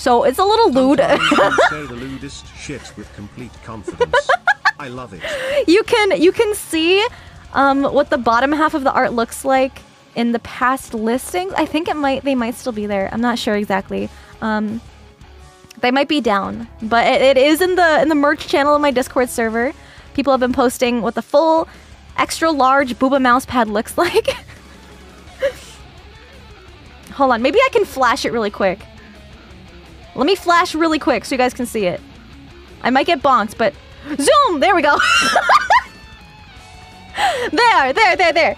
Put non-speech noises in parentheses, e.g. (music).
So it's a little lewd. (laughs) say the lewdest shit with complete confidence. I love it. (laughs) you can you can see um, what the bottom half of the art looks like in the past listings. I think it might they might still be there. I'm not sure exactly. Um, they might be down, but it, it is in the in the merch channel of my Discord server. People have been posting what the full extra large booba mouse pad looks (laughs) like. Hold on, maybe I can flash it really quick. Let me flash really quick so you guys can see it. I might get bonked, but (gasps) zoom! There we go. (laughs) there, there, there, there.